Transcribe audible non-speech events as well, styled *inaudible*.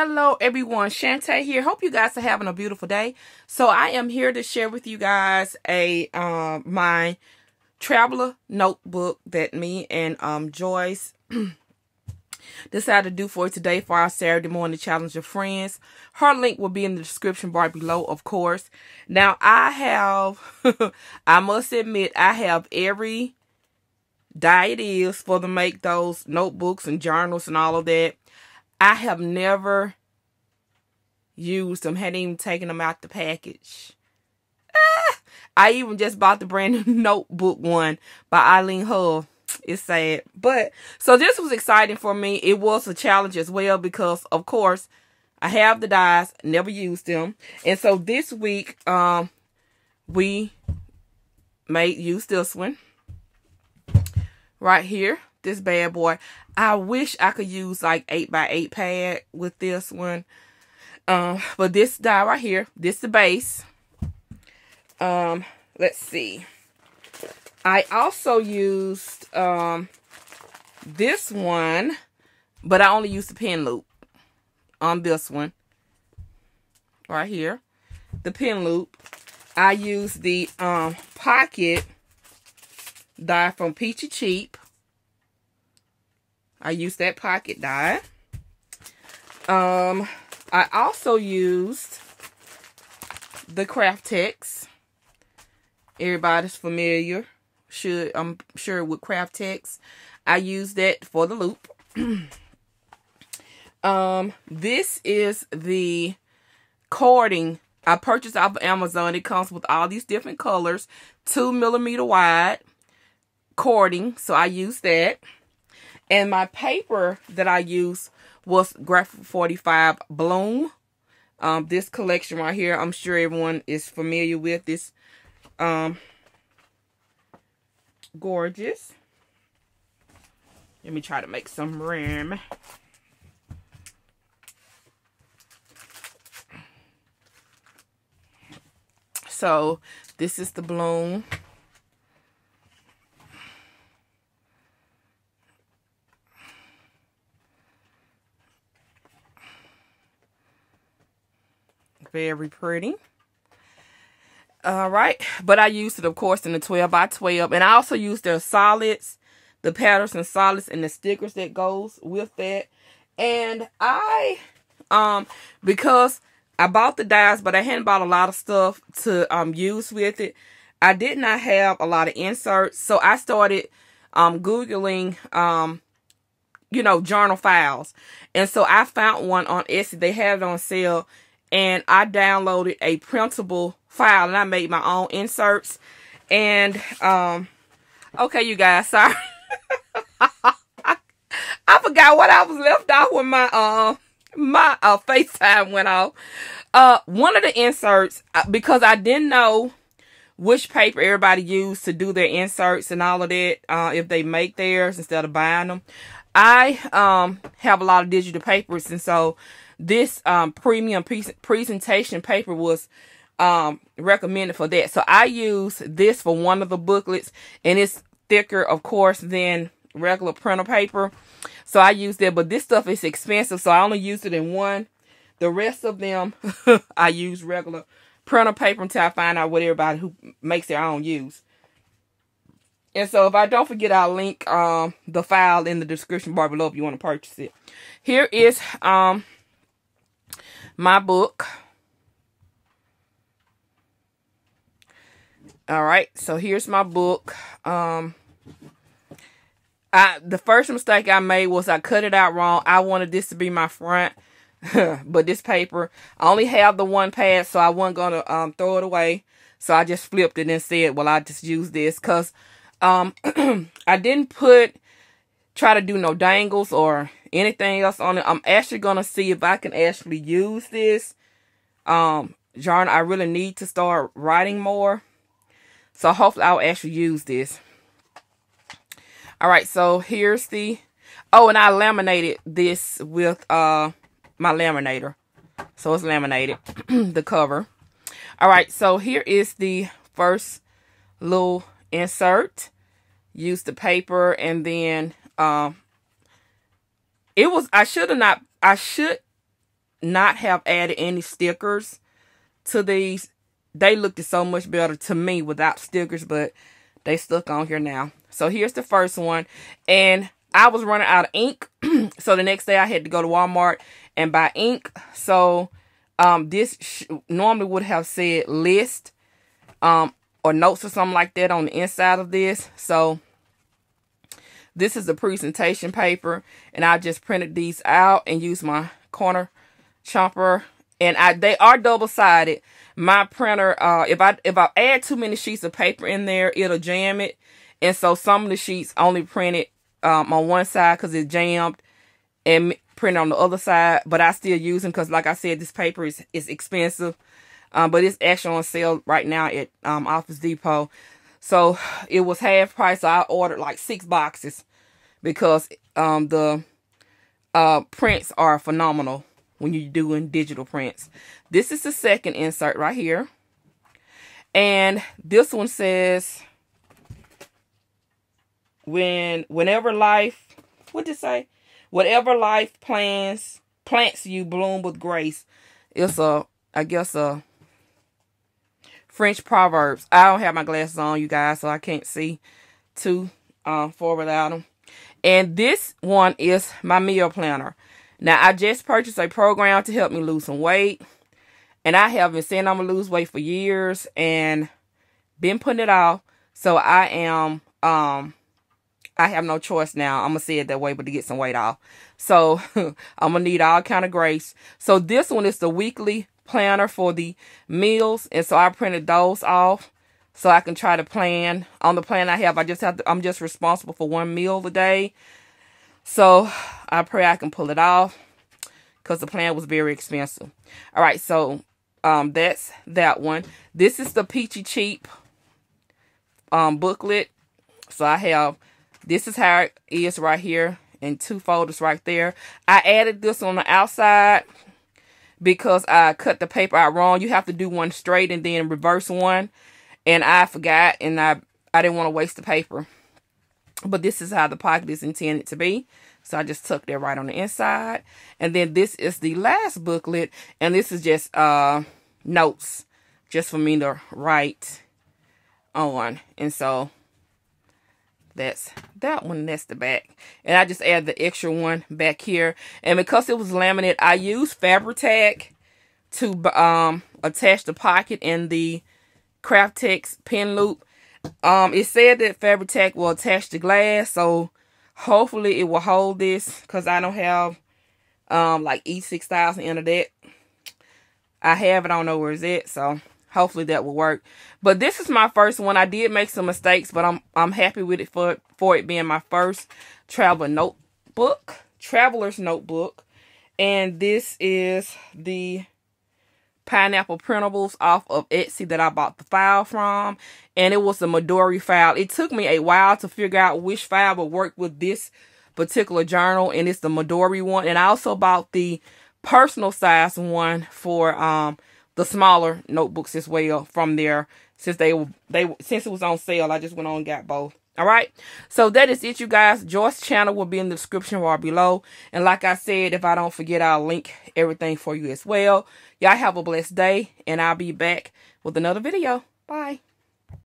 Hello everyone, Shanta here. Hope you guys are having a beautiful day. So I am here to share with you guys a um my traveler notebook that me and um Joyce *clears throat* decided to do for today for our Saturday morning challenge of friends. Her link will be in the description bar below, of course. Now I have *laughs* I must admit I have every diet is for to make those notebooks and journals and all of that. I have never used them, hadn't even taken them out the package. Ah, I even just bought the brand new *laughs* notebook one by Eileen Hull. It's sad. But, so this was exciting for me. It was a challenge as well because, of course, I have the dies, never used them. And so this week, um, we made use this one right here this bad boy. I wish I could use like 8 by 8 pad with this one. Um, but this die right here, this the base. Um, let's see. I also used um this one, but I only used the pin loop on this one. Right here. The pin loop. I used the um pocket die from Peachy Cheap. I used that pocket die. Um, I also used the Kraft-Tex. Everybody's familiar, should I'm sure with Kraft-Tex. I used that for the loop. *clears throat* um, this is the cording I purchased off of Amazon. It comes with all these different colors, two millimeter wide cording. So I used that. And my paper that I used was Graphic 45 Bloom. Um, this collection right here, I'm sure everyone is familiar with this. Um, gorgeous. Let me try to make some room. So, this is the bloom. Very pretty. All right. But I used it, of course, in the 12 by 12. And I also used their solids, the Paterson solids, and the stickers that goes with that. And I, um, because I bought the dies, but I hadn't bought a lot of stuff to um use with it. I did not have a lot of inserts. So I started um Googling um you know, journal files. And so I found one on Etsy. They had it on sale and I downloaded a printable file and I made my own inserts. And, um, okay, you guys, *laughs* sorry. I, forgot what I was left off when my, uh, my, uh, FaceTime went off. Uh, one of the inserts, uh, because I didn't know which paper everybody used to do their inserts and all of that, uh, if they make theirs instead of buying them. I, um, have a lot of digital papers and so, this um, premium pre presentation paper was um, recommended for that. So I use this for one of the booklets and it's thicker, of course, than regular printer paper. So I use that, but this stuff is expensive. So I only use it in one. The rest of them, *laughs* I use regular printer paper until I find out what everybody who makes their own use. And so if I don't forget, I'll link um, the file in the description bar below if you want to purchase it. Here is um, my book. All right, so here's my book. Um, I the first mistake I made was I cut it out wrong. I wanted this to be my front, *laughs* but this paper I only have the one pad, so I wasn't gonna um throw it away. So I just flipped it and said, "Well, I just use this because um *clears throat* I didn't put try to do no dangles or anything else on it. I'm actually going to see if I can actually use this. Um, Jarn, I really need to start writing more. So hopefully I'll actually use this. All right, so here's the... Oh, and I laminated this with uh my laminator. So it's laminated, *clears throat* the cover. All right, so here is the first little insert. Use the paper and then um, it was, I should have not, I should not have added any stickers to these. They looked so much better to me without stickers, but they stuck on here now. So here's the first one. And I was running out of ink. *clears throat* so the next day I had to go to Walmart and buy ink. So um, this normally would have said list um, or notes or something like that on the inside of this. So this is the presentation paper. And I just printed these out and used my corner chomper. And I they are double-sided. My printer, uh, if I if I add too many sheets of paper in there, it'll jam it. And so some of the sheets only printed um, on one side because it's jammed and printed on the other side. But I still use them because, like I said, this paper is, is expensive. Um, but it's actually on sale right now at um, Office Depot. So it was half price. So I ordered like six boxes because um, the uh, prints are phenomenal when you're doing digital prints. This is the second insert right here. And this one says when whenever life what did it say? Whatever life plans plants you bloom with grace. It's a I guess a French proverbs. I don't have my glasses on, you guys, so I can't see too uh, far without them. And this one is my meal planner. Now, I just purchased a program to help me lose some weight. And I have been saying I'm going to lose weight for years and been putting it off. So I am um I have no choice now. I'm gonna say it that way, but to get some weight off. So *laughs* I'm gonna need all kind of grace. So this one is the weekly planner for the meals, and so I printed those off so I can try to plan on the plan I have. I just have to. I'm just responsible for one meal a day. So I pray I can pull it off because the plan was very expensive. All right, so um, that's that one. This is the Peachy Cheap um booklet. So I have this is how it is right here and two folders right there. I added this on the outside because I cut the paper out wrong. You have to do one straight and then reverse one. And I forgot and I, I didn't want to waste the paper. But this is how the pocket is intended to be. So I just tucked that right on the inside. And then this is the last booklet. And this is just uh notes. Just for me to write on. And so that's that one that's the back. And i just add the extra one back here. And because it was laminate i used Fabri-Tac to um attach the pocket and the Kraft-Tex pin loop. Um it said that Fabri-Tac will attach the glass so hopefully it will hold this because i don't have um like e6000 into that. I have it i don't know where it's at so hopefully that will work. But this is my first one. I did make some mistakes, but I'm I'm happy with it for for it being my first travel notebook, traveler's notebook. And this is the pineapple printables off of Etsy that I bought the file from. And it was a Midori file. It took me a while to figure out which file would work with this particular journal. And it's the Midori one. And I also bought the personal size one for um the smaller notebooks as well from there since they they since it was on sale i just went on and got both. All right? So that is it you guys. Joy's channel will be in the description bar below. And like i said if i don't forget i'll link everything for you as well. Y'all have a blessed day and i'll be back with another video. Bye